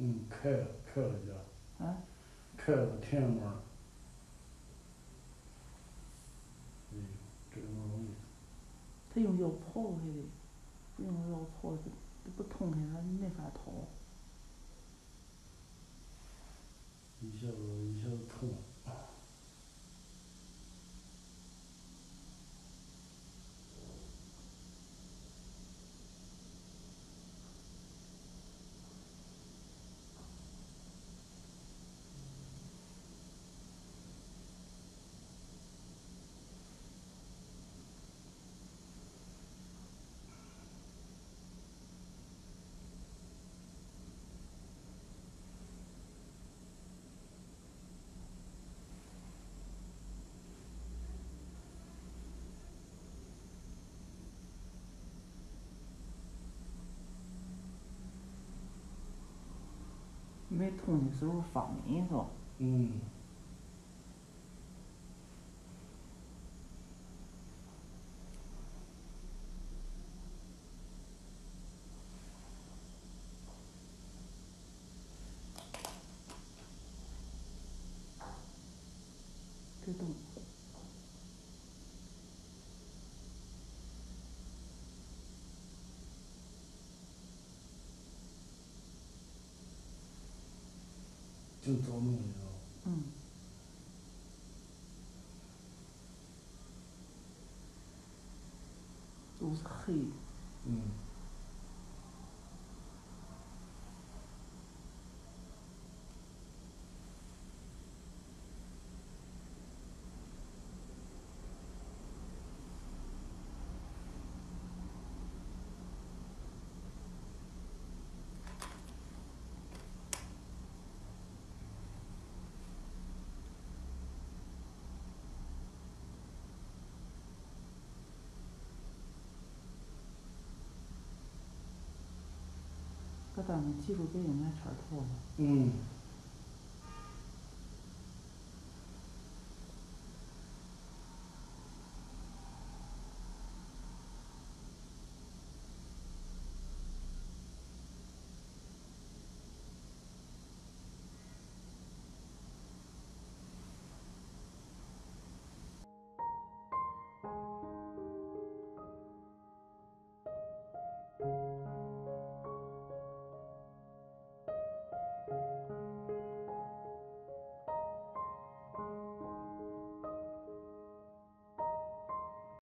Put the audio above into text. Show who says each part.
Speaker 1: 嗯，开了，开了家，
Speaker 2: 啊，
Speaker 1: 开了天安门，哎呦，真不容易。
Speaker 2: 他用药泡开的，不用药泡它它不痛开他没法逃。没通的时候发闷是吧？
Speaker 1: 嗯。
Speaker 2: 别动。
Speaker 1: 净找东西是吧？
Speaker 2: 嗯。都是黑的。
Speaker 1: 嗯。
Speaker 2: 搁单位记录给人家圈儿套了。
Speaker 1: 嗯。